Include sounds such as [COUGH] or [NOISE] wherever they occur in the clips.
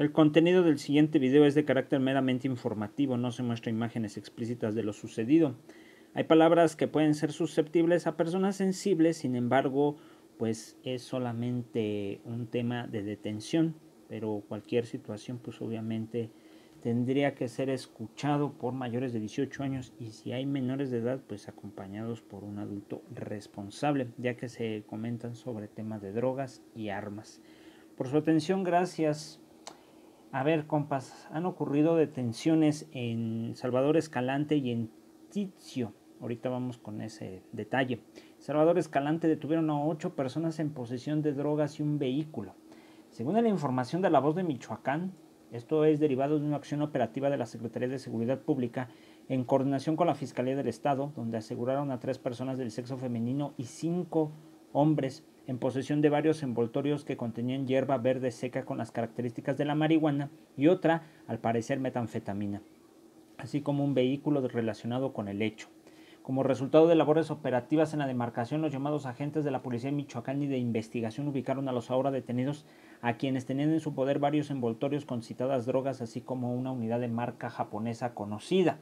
El contenido del siguiente video es de carácter meramente informativo, no se muestra imágenes explícitas de lo sucedido. Hay palabras que pueden ser susceptibles a personas sensibles, sin embargo, pues es solamente un tema de detención, pero cualquier situación pues obviamente tendría que ser escuchado por mayores de 18 años y si hay menores de edad pues acompañados por un adulto responsable, ya que se comentan sobre temas de drogas y armas. Por su atención, gracias. A ver, compas, han ocurrido detenciones en Salvador Escalante y en Tizio. Ahorita vamos con ese detalle. Salvador Escalante detuvieron a ocho personas en posesión de drogas y un vehículo. Según la información de la voz de Michoacán, esto es derivado de una acción operativa de la Secretaría de Seguridad Pública en coordinación con la Fiscalía del Estado, donde aseguraron a tres personas del sexo femenino y cinco hombres en posesión de varios envoltorios que contenían hierba verde seca con las características de la marihuana y otra, al parecer, metanfetamina, así como un vehículo relacionado con el hecho. Como resultado de labores operativas en la demarcación, los llamados agentes de la Policía de Michoacán y de investigación ubicaron a los ahora detenidos a quienes tenían en su poder varios envoltorios con citadas drogas, así como una unidad de marca japonesa conocida.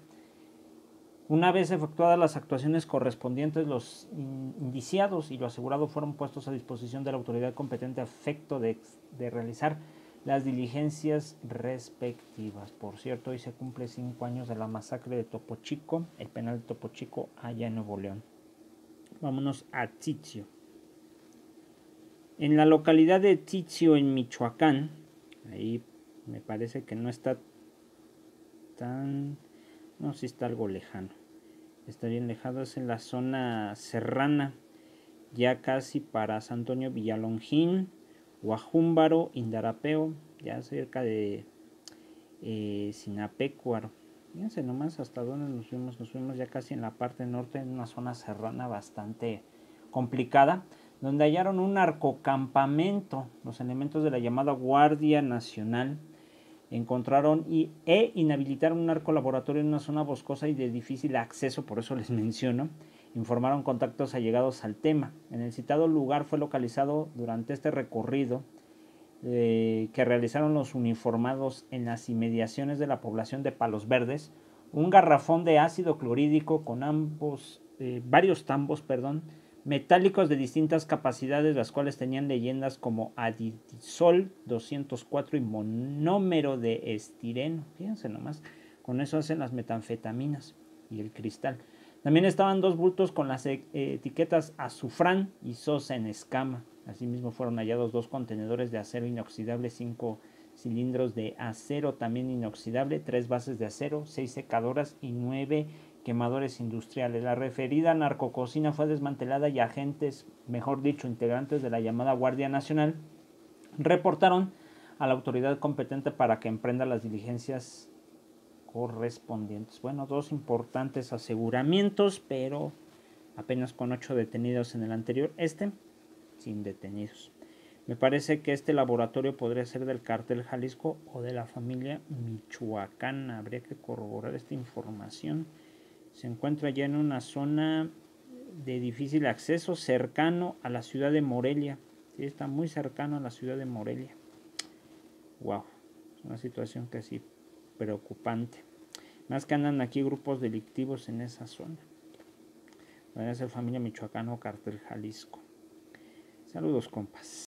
Una vez efectuadas las actuaciones correspondientes, los indiciados y lo asegurado fueron puestos a disposición de la autoridad competente a efecto de, realizar las diligencias respectivas. Por cierto, hoy se cumple cinco años de la masacre de Topo Chico, el penal de Topo Chico, allá en Nuevo León. Vámonos a Tizio. En la localidad de Tizio, en Michoacán, ahí me parece que no está tan... No, sí está algo lejano. Está bien lejano, es en la zona serrana, ya casi para San Antonio Villalongín, Guajúmbaro, Indarapeo, ya cerca de eh, Sinapecuaro. Fíjense nomás hasta dónde nos fuimos. Nos fuimos ya casi en la parte norte, en una zona serrana bastante complicada donde hallaron un narcocampamento. Los elementos de la llamada Guardia Nacional encontraron y, e inhabilitaron un narcolaboratorio en una zona boscosa y de difícil acceso, por eso les [LAUGHS] menciono. Informaron contactos allegados al tema. En el citado lugar fue localizado durante este recorrido eh, que realizaron los uniformados en las inmediaciones de la población de Palos Verdes un garrafón de ácido clorhídrico con ambos, eh, varios tambos, perdón, metálicos de distintas capacidades, las cuales tenían leyendas como aditisol 204 y monómero de estireno. Fíjense nomás, con eso hacen las metanfetaminas y el cristal. También estaban dos bultos con las e, etiquetas azufrán y sosa en escama. Asimismo fueron hallados dos contenedores de acero inoxidable, cinco cilindros de acero también inoxidable, tres bases de acero, seis secadoras y nueve quemadores industriales. La referida narcococina fue desmantelada y agentes, mejor dicho, integrantes de la llamada Guardia Nacional, reportaron a la autoridad competente para que emprenda las diligencias correspondientes. Bueno, dos importantes aseguramientos, pero apenas con ocho detenidos en el anterior, este sin detenidos. Me parece que este laboratorio podría ser del cártel Jalisco o de la familia Michoacán. Habría que corroborar esta información se encuentra ya en una zona de difícil acceso, cercano a la ciudad de Morelia. Sí, está muy cercano a la ciudad de Morelia. Wow, es una situación casi preocupante. Más que andan aquí grupos delictivos en esa zona. Puede ser familia Michoacán o Cartel Jalisco. Saludos, compas.